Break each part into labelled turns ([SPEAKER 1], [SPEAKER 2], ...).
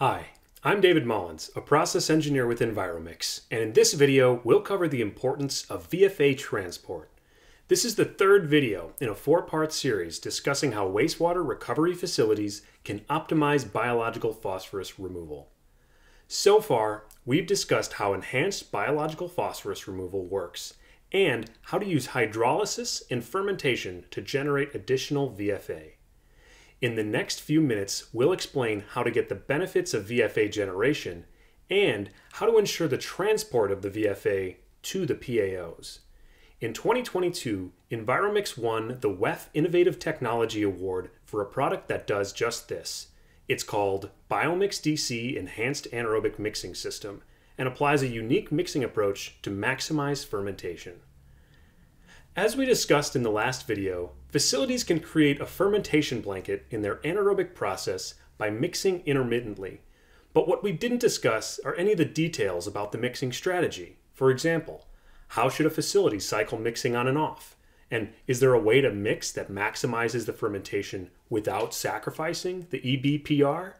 [SPEAKER 1] Hi, I'm David Mullins, a process engineer with Enviromix, and in this video, we'll cover the importance of VFA transport. This is the third video in a four-part series discussing how wastewater recovery facilities can optimize biological phosphorus removal. So far, we've discussed how enhanced biological phosphorus removal works and how to use hydrolysis and fermentation to generate additional VFA. In the next few minutes, we'll explain how to get the benefits of VFA generation and how to ensure the transport of the VFA to the PAOs. In 2022, Enviromix won the WEF Innovative Technology Award for a product that does just this. It's called Biomix DC Enhanced Anaerobic Mixing System and applies a unique mixing approach to maximize fermentation. As we discussed in the last video, facilities can create a fermentation blanket in their anaerobic process by mixing intermittently. But what we didn't discuss are any of the details about the mixing strategy. For example, how should a facility cycle mixing on and off? And is there a way to mix that maximizes the fermentation without sacrificing the EBPR?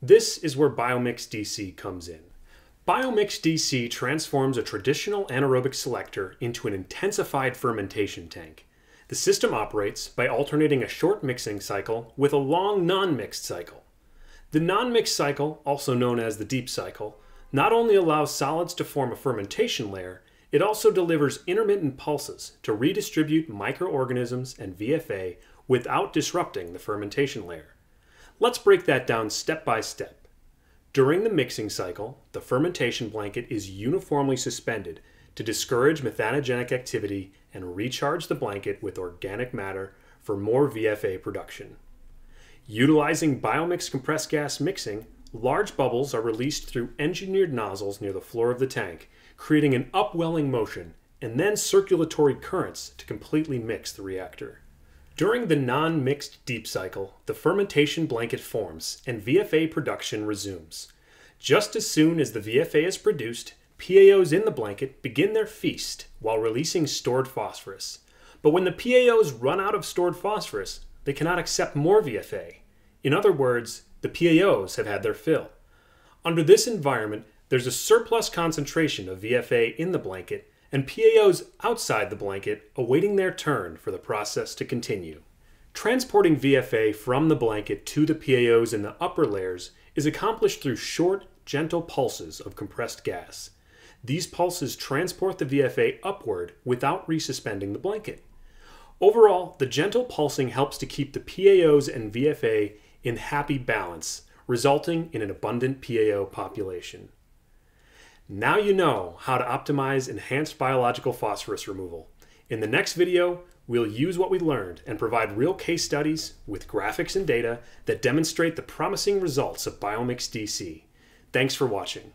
[SPEAKER 1] This is where Biomix DC comes in. Biomix DC transforms a traditional anaerobic selector into an intensified fermentation tank. The system operates by alternating a short mixing cycle with a long non-mixed cycle. The non-mixed cycle, also known as the deep cycle, not only allows solids to form a fermentation layer, it also delivers intermittent pulses to redistribute microorganisms and VFA without disrupting the fermentation layer. Let's break that down step by step. During the mixing cycle, the fermentation blanket is uniformly suspended to discourage methanogenic activity and recharge the blanket with organic matter for more VFA production. Utilizing biomix compressed gas mixing, large bubbles are released through engineered nozzles near the floor of the tank, creating an upwelling motion and then circulatory currents to completely mix the reactor. During the non-mixed deep cycle, the fermentation blanket forms and VFA production resumes. Just as soon as the VFA is produced, PAOs in the blanket begin their feast while releasing stored phosphorus. But when the PAOs run out of stored phosphorus, they cannot accept more VFA. In other words, the PAOs have had their fill. Under this environment, there's a surplus concentration of VFA in the blanket and PAOs outside the blanket awaiting their turn for the process to continue. Transporting VFA from the blanket to the PAOs in the upper layers is accomplished through short, gentle pulses of compressed gas. These pulses transport the VFA upward without resuspending the blanket. Overall, the gentle pulsing helps to keep the PAOs and VFA in happy balance, resulting in an abundant PAO population. Now you know how to optimize enhanced biological phosphorus removal. In the next video, we'll use what we learned and provide real case studies with graphics and data that demonstrate the promising results of Biomix DC. Thanks for watching.